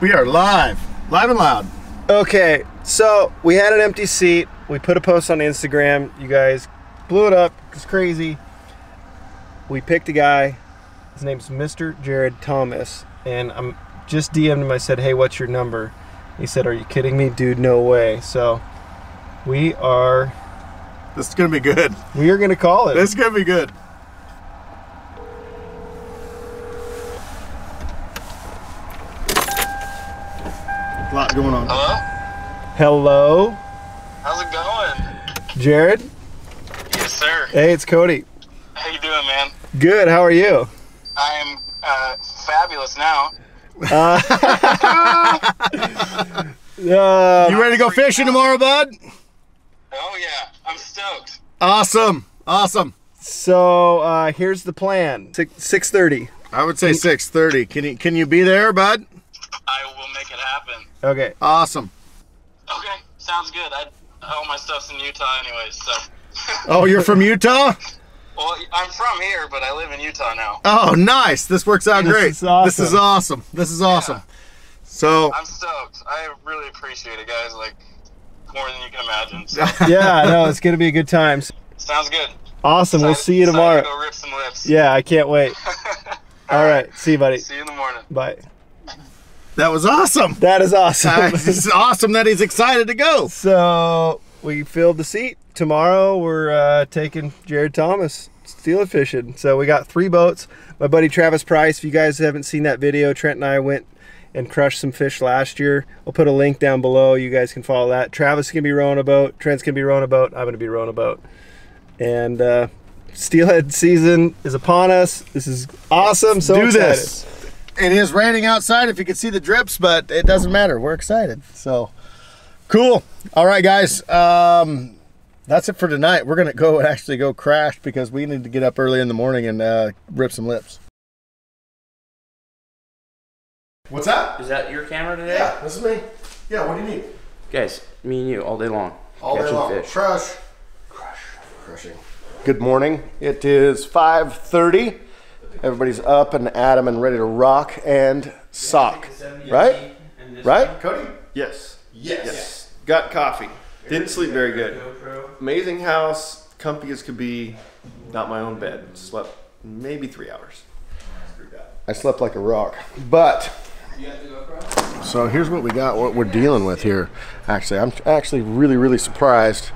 We are live, live and loud. Okay, so we had an empty seat. We put a post on Instagram. You guys blew it up. It's crazy. We picked a guy. His name's Mr. Jared Thomas. And I'm just DM'd him. I said, hey, what's your number? He said, are you kidding me? Dude, no way. So we are This is gonna be good. we are gonna call it. This is gonna be good. A lot going on. Hello? Hello, How's it going? Jared. Yes, sir. Hey, it's Cody. How you doing, man? Good. How are you? I am uh, fabulous now. Uh, You ready to go fishing tomorrow, bud? Oh yeah, I'm stoked. Awesome, awesome. so uh, here's the plan. Six thirty. I would say 6:30. Can you can you be there, bud? I will make it happen. Okay. Awesome. Okay, sounds good. I all my stuff's in Utah anyways, so. Oh, you're from Utah? well, I'm from here, but I live in Utah now. Oh, nice. This works out This great. is awesome. This is awesome. This is awesome. So, I'm stoked. I really appreciate it, guys. Like more than you can imagine. So, Yeah, no, it's gonna be a good time. sounds good. Awesome. We'll see you tomorrow. to Go rip some lips. Yeah, I can't wait. All right. See you, buddy. See you in the morning. Bye. That was awesome. That is awesome. it's awesome that he's excited to go. so we filled the seat. Tomorrow we're uh, taking Jared Thomas steelhead fishing. So we got three boats. My buddy Travis Price. If you guys haven't seen that video, Trent and I went and crushed some fish last year. I'll put a link down below. You guys can follow that. Travis can be rowing a boat. Trent's gonna be rowing a boat. I'm gonna be rowing a boat. And uh, steelhead season is upon us. This is awesome. So Do excited. this. It is raining outside if you can see the drips, but it doesn't matter. We're excited. So cool. All right, guys. Um, that's it for tonight. We're gonna go and actually go crash because we need to get up early in the morning and uh, rip some lips. What's up? Is that your camera today? Yeah, this is me. Yeah, what do you need? Guys, me and you all day long. All day long. fish. Crush. Crush. Crushing. Good morning. It is 5.30. Everybody's up and at 'em and ready to rock and sock. Right? Right? Cody? Yes. Yes. Got coffee. Didn't sleep very good. Amazing house, comfy as could be. Not my own bed. Slept maybe three hours. I slept like a rock. But so here's what we got, what we're dealing with here. Actually, I'm actually really, really surprised.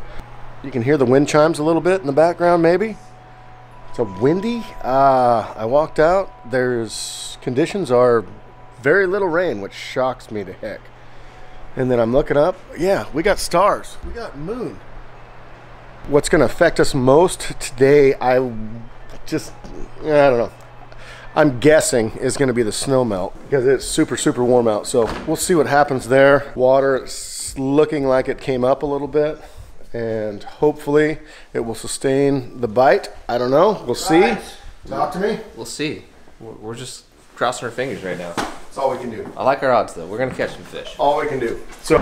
You can hear the wind chimes a little bit in the background, maybe. It's a windy. Uh, I walked out. There's conditions are very little rain, which shocks me to heck. And then I'm looking up. Yeah, we got stars. We got moon. What's going to affect us most today? I just I don't know. I'm guessing is going to be the snow melt because it's super, super warm out. So we'll see what happens there. Water looking like it came up a little bit and hopefully it will sustain the bite. I don't know. We'll see. Talk to me. We'll see. We're, we're just crossing our fingers right now. That's all we can do. I like our odds though. We're gonna catch some fish. All we can do. So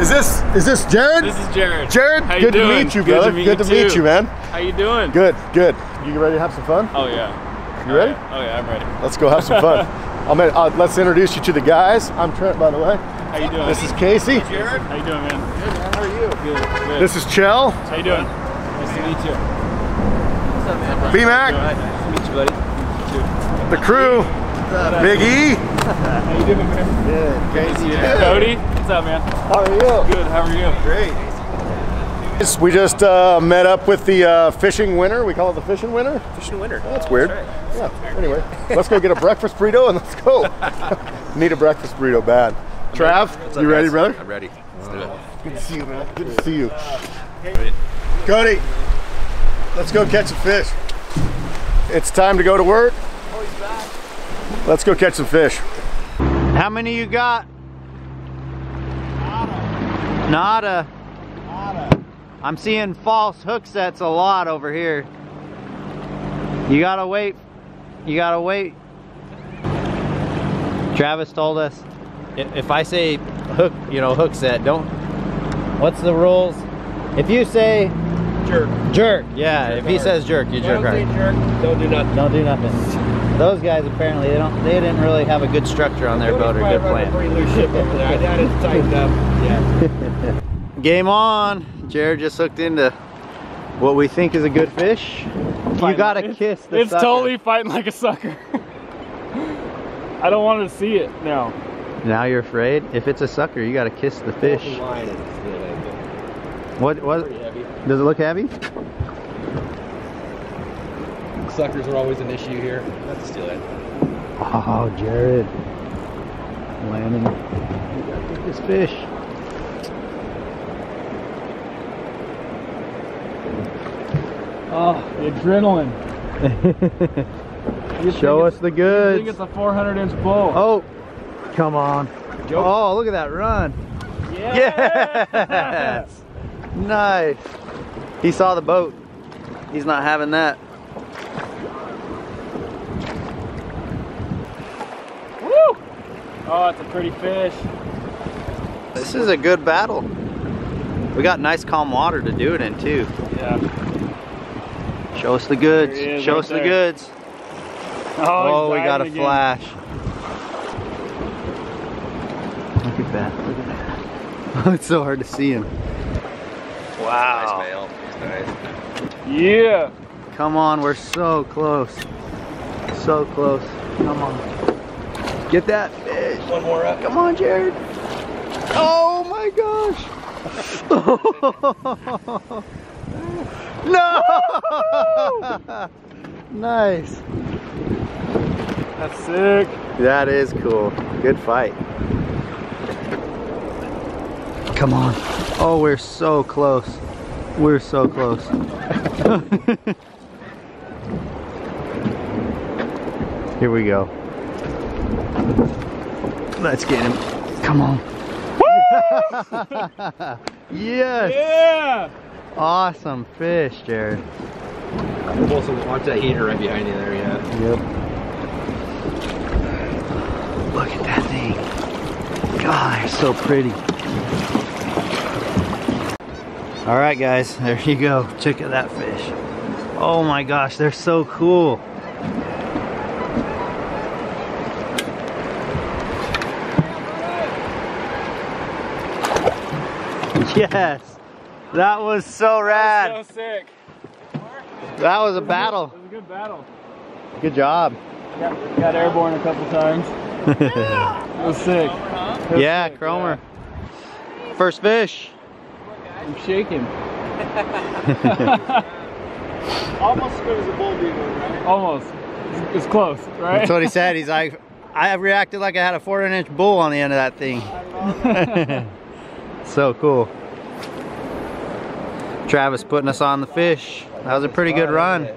is this is this Jared? This is Jared. Jared, How you good to meet you, Good to brother. meet good you to meet too. you, man. How you doing? Good, good. You ready to have some fun? Oh yeah. You ready? Oh yeah, I'm ready. Let's go have some fun. I'll ma- uh, let's introduce you to the guys. I'm Trent, by the way. How you doing? This is Casey. Jared. How you doing, man? Good. How are you? Good. Good. This is Chell. How you doing? Nice to meet you. What's up, man? B-Mac. Nice to meet you, buddy. The crew. Big E. How you doing, man? Good. Casey. Cody. What's up, man? How are you? Good. How are you? Great. We just uh, met up with the uh, fishing winner. We call it the fishing winner. Fishing winter. That's weird. Yeah. Anyway, let's go get a breakfast burrito and let's go. Need a breakfast burrito bad. Trav, you ready, brother? I'm ready. Let's do it. Good to see you, man. Good to see you. Cody, let's go catch some fish. It's time to go to work. Let's go catch some fish. How many you got? Nada. Nada. I'm seeing false hook sets a lot over here. You gotta wait. You gotta wait. Travis told us i- if I say hook, you know, hook set, don't. What's the rules? If you say jerk, jerk, yeah. if he says jerk, you jerk right. jerk. Don't do nothing. Don't do nothing. Those guys apparently they don't they didn't really have a good structure on their boat or good plan. Pretty loose ship up there. I doubt it's tightened up. Yeah. Game on. Jared just hooked into what we think is a good fish. You gotta It's- kiss the It's sucker. totally fighting like a sucker. I don't want to see it now. Now you're afraid? If it's a sucker, you gotta kiss the fish. What what does it look heavy? Suckers are always an issue here. That's steal it. Oh, Jared. Landing. You gotta get this fish. Oh, the adrenaline. Show us the goods. think it's a 400 inch bull. Oh, come on. Oh, look at that run. Yes. Nice. He saw the boat. He's not having that. Woo! Oh, it's a pretty fish. This is a good battle. We got nice calm water to do it in too. Yeah. Show us the goods. There Show right us the goods. Oh, Oh, we got a again. flash. Look at that. Look at that. it's so hard to see him. Wow. male. Nice. Yeah. Come on, we're so close. So close. Come on. Get that fish. One more up. Come on, Jared. Oh my gosh. no! nice. That's sick. That is cool. Good fight. Come on. Oh, we're so close. We're so close. Here we go. Let's get him. Come on. yes. Yeah. Awesome fish, Jared. Also, watch that heater right behind you there, yeah. Yep. Look at that thing. God, they're so pretty. All right, guys, there you go. Check out that fish. Oh my gosh, they're so cool. Yes, that was so rad. So sick. That was a It battle. was a good battle. Good job. Got, got airborne a couple times. It was sick. It was Yeah, sick, Cromer. First fish. Yeah. I'm shaking. Almost as good as a bull beaver, right? Almost. It's, it's close, right? That's what he said. He's like, I have reacted like I had a 400 inch bull on the end of that thing. so cool. Travis putting us on the fish. That was a pretty good run.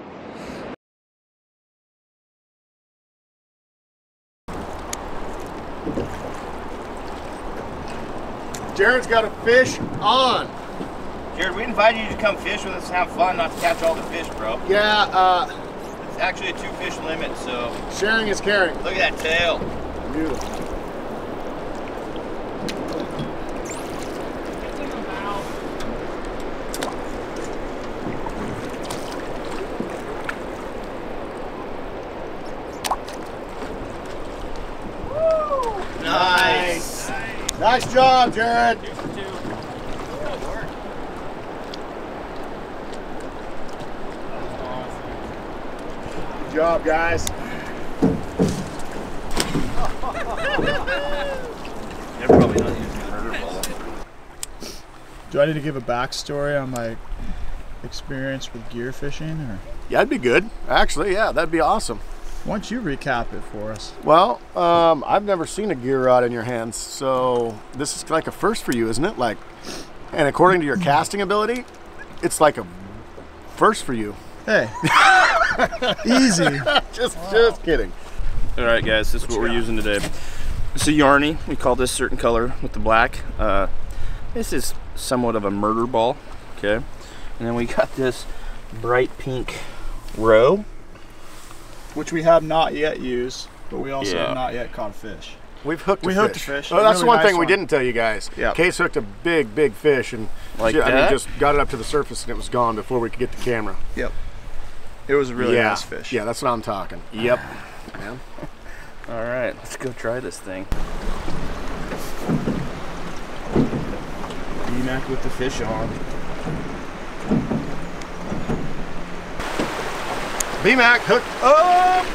Jared's got a fish on. Jared, we invited you to come fish with us and have fun, not to catch all the fish, bro. Yeah, uh, It's actually a two fish limit, so sharing is caring. look at that tail. Beautiful. Nice. Nice job, Jared. Good job, guys. They're probably not using murder ball. Do I need to give a backstory on my experience with gear fishing, or Yeah, that'd be good. Actually, yeah, that'd be awesome. why don't you recap it for us? Well, um, I've never seen a gear rod in your hands, so this is like a first for you, isn't it? Like, and according to your casting ability, it's like a first for you. Hey, easy. just, just kidding. All right, guys, this is what we're using today. It's a Yarny. We call this certain color with the black. Uh, this is somewhat of a murder ball, okay? And then we got this bright pink roe. Which we have not yet used, but we also Yeah. have not yet caught a fish. We've hooked We a hooked fish. fish. Oh, that's Really the one nice thing we didn't tell you guys. Yeah. Case hooked a big, big fish and Like I mean, just got it up to the surface and it was gone before we could get the camera. It was a really yeah. nice fish. Yeah, that's what I'm talking. Yep. man. All right, let's go try this thing. B-Mac with the fish on. B-Mac hooked up.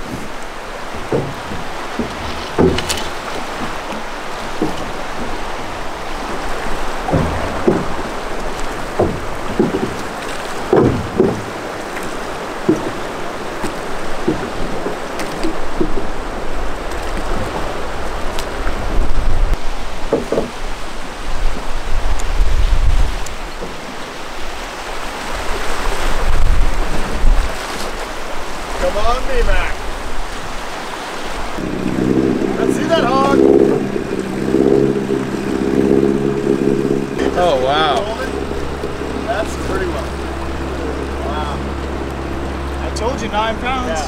Come on, B-Mac. Let's see that hog. Oh wow. That's pretty well. Wow. I told you nine pounds. Yeah.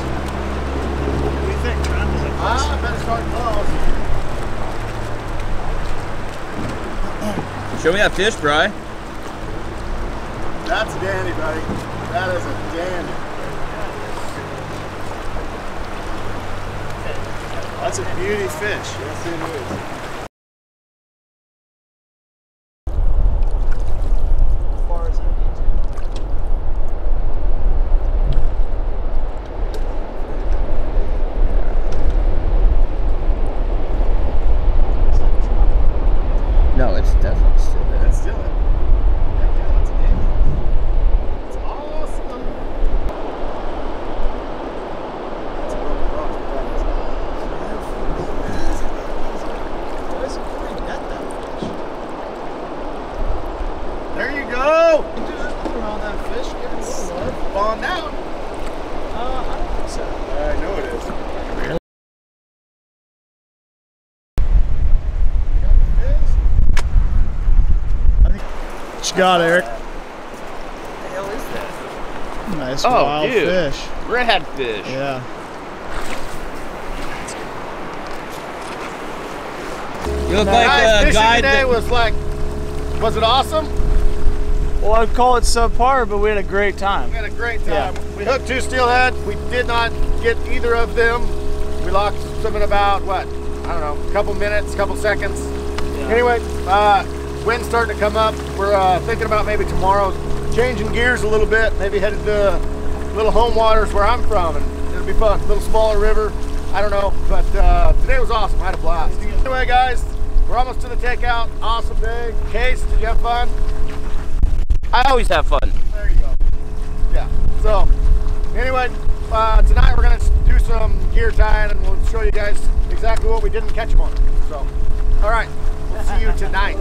What do you think, Trent? Is it close? Ah, better start close. Show me that fish, Bry. That's a dandy, buddy. That is a dandy. That's a beauty fish. Yes, it is. No, it's definitely still there. That's still it. Heck yeah, that's a dandy. It's awesome. That's a broken rock, but that is There you go. Around that fish, give it a little love. Spawned out. Uh, I don't think so. I know it is. What you got, Eric? hell is that? Nice Oh, wild dude. fish. Redhead fish. Yeah. You look Guys, like the fishing guy today that was like, was it awesome? Well, I'd call it subpar, but we had a great time. We had a great time. We hooked two steelhead. We did not get either of them. We locked them in about what? I don't know, a couple minutes, a couple seconds. Anyway, uh, wind's starting to come up. We're uh, thinking about maybe tomorrow changing gears a little bit, maybe headed to little home waters where I'm from, and it'll be fun. A little smaller river. I don't know, but uh, today was awesome. I had a blast. Anyway, guys, we're almost to the takeout. Awesome day. Case, did you have fun? I always have fun. There you go. Yeah. So, anyway, uh, tonight we're gonna do some gear tying, and we'll show you guys exactly what we didn't catch them on. So, all right, we'll see you tonight.